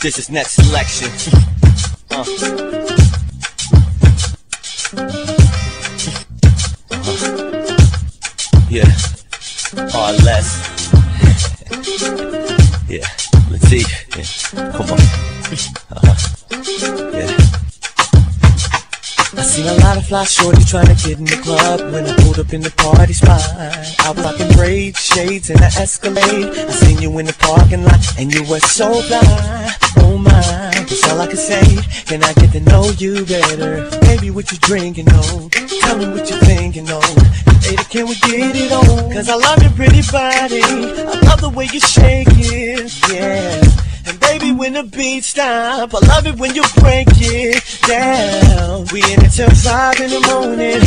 this is next selection. Uh. Yeah. Or less. yeah. Let's see. Yeah. Come on. Uh-huh. Yeah. I seen a lot of fly shorty trying to get in the club when I pulled up in the party spot. I was rocking braids, shades, and an Escalade. I seen you in the parking lot and you were so fly. Oh my, that's all I can say. Can I get to know you better? Baby, what you drinking on? Tell me what you thinking oh? on. Later, can we get it on? Cause I love your pretty body. I love the way you shake it, yeah. And baby, when the beat stop, I love it when you break it down. We in it till five in the morning.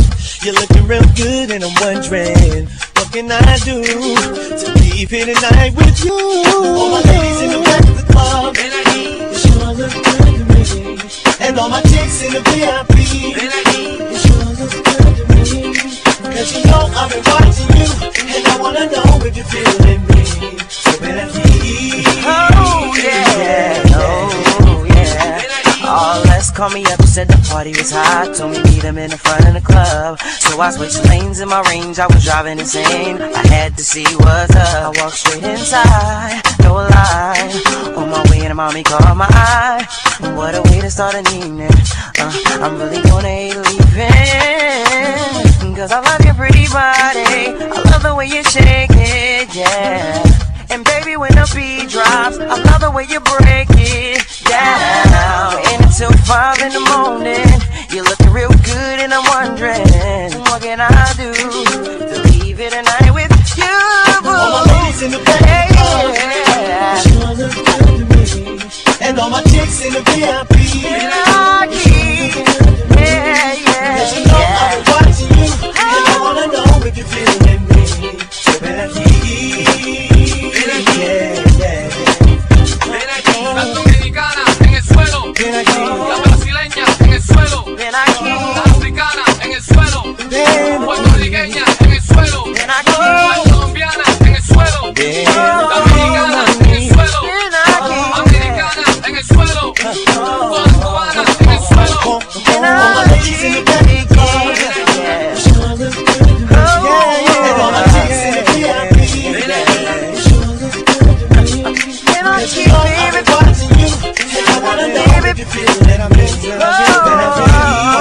You're looking real good, and I'm wondering what can I do to leave here tonight with you? All my ladies in the back of the club, and I need you sure look good to me. And all my chicks in the VIP, and I need you sure look good to me. Cause you know I've been watching you, and I wanna know if you're feeling me. So better called me up and said the party was hot. Told me meet him in the front of the club. So I switched lanes in my range. I was driving insane. I had to see what's up. I walked straight inside, no lie. On my way, and mommy caught my eye. What a way to start an evening. Uh, I'm really gonna hate leaving. Cause I love your pretty body. I love the way you shake it, yeah. And baby, when the beat drops, I love the way you break it with you. All my ladies in the back, yeah. And all my chicks in the VIP. Yeah. give it to you. I wanna know if you feel that I'm. Oh.